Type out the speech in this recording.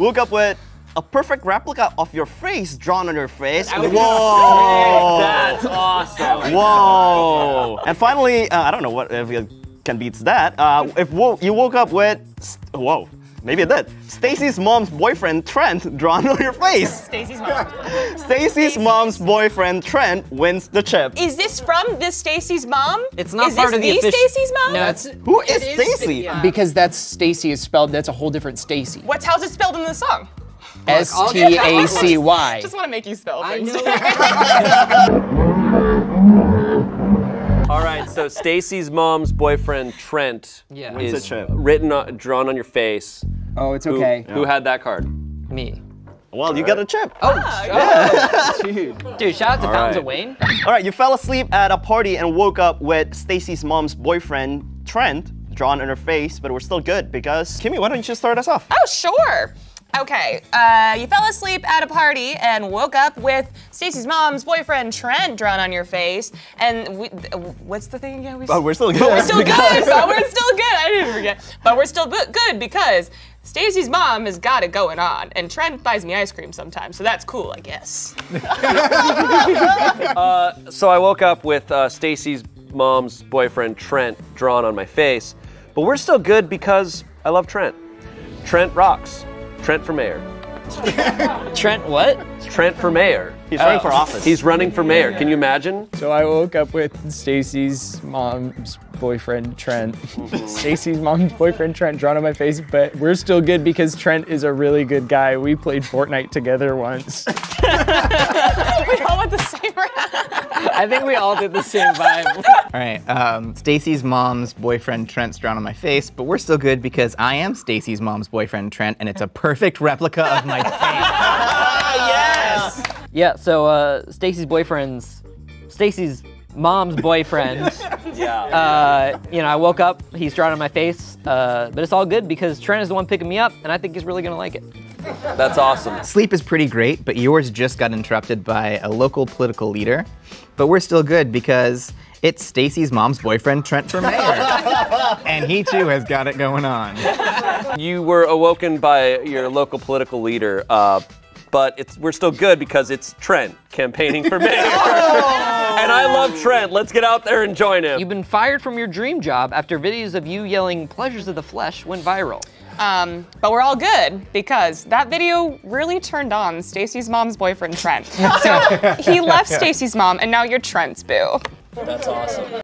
woke up with a perfect replica of your face drawn on your face. Whoa! That's awesome. Whoa! And finally, uh, I don't know what if it can beat that. Uh, if wo- you woke up with, whoa, maybe it did. Stacy's mom's boyfriend Trent drawn on your face. Stacy's mom. Stacy's mom's boyfriend Trent wins the chip. Is this from the Stacy's mom? It's not is part this of the the official- Stacy's mom? No, it's Who is It is Stacy? yeah. Because that's Stacy is spelled, that's a whole different Stacy. What's how's it spelled in the song? S I'll T get A C Y. Just want to make you spell I things. All right, so Stacy's mom's boyfriend Trent Yeah. Is the written on, drawn on your face. Oh, it's Who, okay. who had that card? me. Well, you got a chip. Oh, dude. Dude, shout out to Fountains of. Wayne. All right, you fell asleep at a party and woke up with Stacy's mom's boyfriend Trent drawn on her face, but we're still good because Kimmy, why don't you just start us off? Oh, sure. Okay, uh, you fell asleep at a party and woke up with Stacy's mom's boyfriend Trent drawn on your face. And we, what's the thing again? We Oh, we're still good. we're still good. but we're still good. I didn't forget. But we're still bu- good because Stacy's mom has got it going on, and Trent buys me ice cream sometimes, so that's cool, I guess. So I woke up with uh, Stacy's mom's boyfriend Trent drawn on my face, but we're still good because I love Trent. Trent rocks. Trent for mayor. Trent, what? Trent for mayor. He's running for office. He's running for mayor. Can you imagine? So I woke up with Stacy's mom's boyfriend Trent. Stacy's mom's boyfriend Trent drawn on my face, but we're still good because Trent is a really good guy. We played Fortnite together once. we all went the same route. I think we all did the same vibe. All right. Um, Stacy's mom's boyfriend Trent's drawn on my face, but we're still good because I am Stacy's mom's boyfriend Trent, and it's a perfect replica of my face. Yeah, so uh, Stacy's boyfriend's, Stacy's mom's boyfriend. Yeah. Uh, you know, I woke up, he's drawn on my face, uh, but it's all good because Trent is the one picking me up, and I think he's really gonna like it. That's awesome. Sleep is pretty great, but yours just got interrupted by a local political leader. But we're still good because it's Stacy's mom's boyfriend Trent for mayor, and he too has got it going on. You were awoken by your local political leader, uh, but it's we're still good because it's Trent campaigning for mayor. and I love Trent. Let's get out there and join him. You've been fired from your dream job after videos of you yelling pleasures of the flesh went viral. Um, but we're all good because that video really turned on Stacy's mom's boyfriend Trent. So he left Stacy's mom, and now you're Trent's boo. That's awesome.